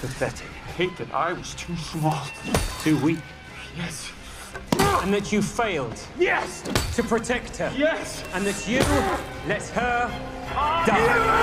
Pathetic. I hate that I was too small. Too weak. Yes. And that you failed Yes! to protect her. Yes! And that you let her ah, die.